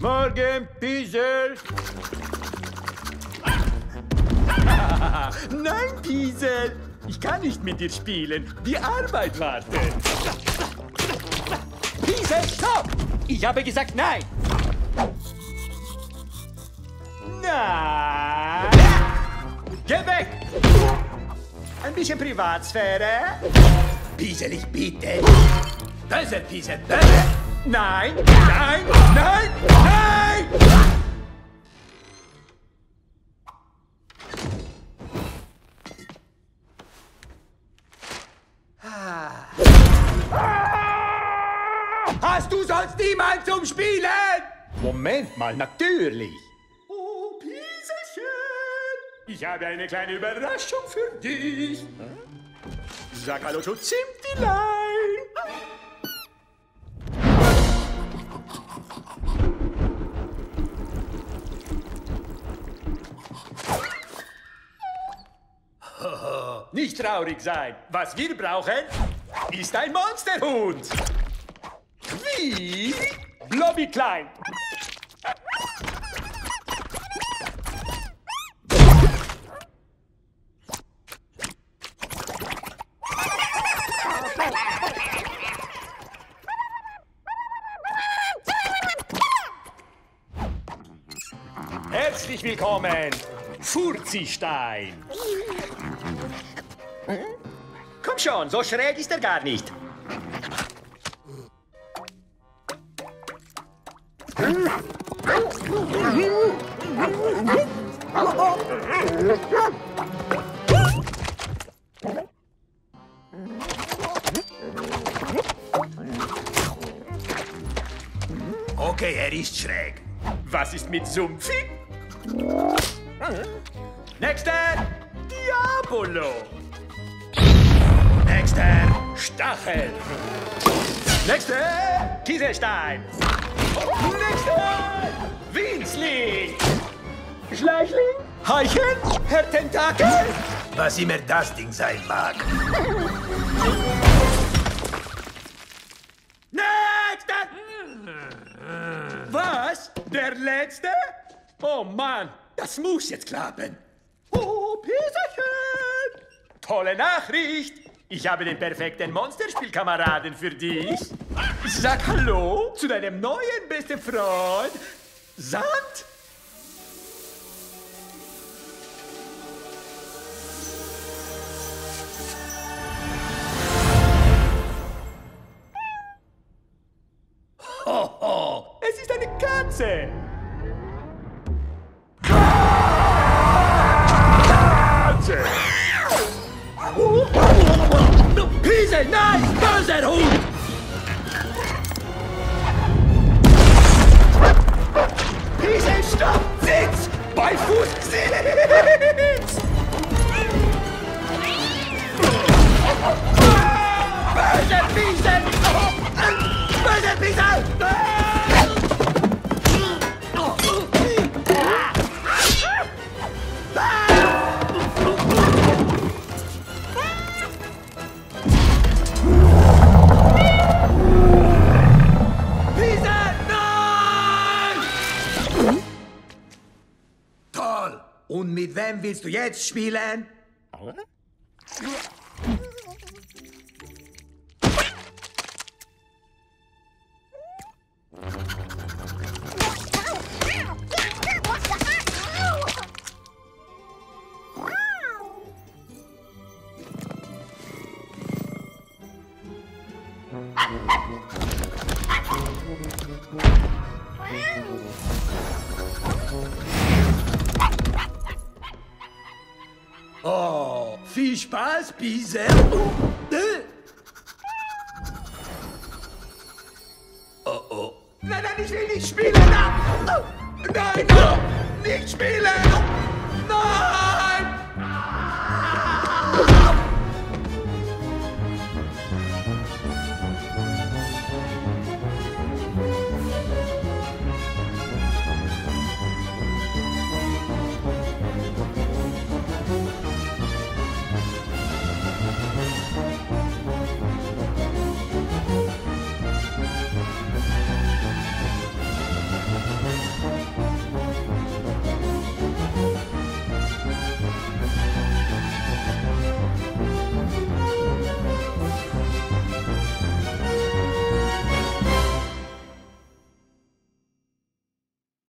Morgen, Piesel. Nein, Piesel. Ich kann nicht mit dir spielen. Die Arbeit wartet. Piesel, stopp! Ich habe gesagt nein. Nein. Geh weg! Ein bisschen Privatsphäre. Piesel, ich bitte. Böse, Piesel, böse. Nein, nein, nein, nein! Hast du sonst niemand zum Spielen? Moment mal, natürlich. Oh, Pieselchen, ich habe eine kleine Überraschung für dich. Sag Hallo zu Zimtilein. Nicht traurig sein. Was wir brauchen, ist ein Monsterhund. Wie Blobby Klein. Herzlich willkommen, Furzistein. Komm schon, so schräg ist er gar nicht. Okay, er ist schräg. Was ist mit Sumpfi? Nächster, Diabolo. Nächster, Stachel. Nächster, Kieselstein. Nächster, Winzling. Schleichling, Heichen, Herr Tentakel. Was immer das Ding sein mag. Nächster! Was? Der letzte? Oh Mann, das muss jetzt klappen. Oh, Piserchen! Tolle Nachricht! Ich habe den perfekten Monsterspielkameraden für dich. Sag Hallo zu deinem neuen besten Freund, Sand. Ho, ho, es ist eine Katze. Vai, fuste! Veja, Und mit wem willst du jetzt spielen? Oh, viel Spaß, Piesel. Äh. Oh, oh. Nein, nein, ich will nicht spielen. Nein, nein, nein. nicht spielen.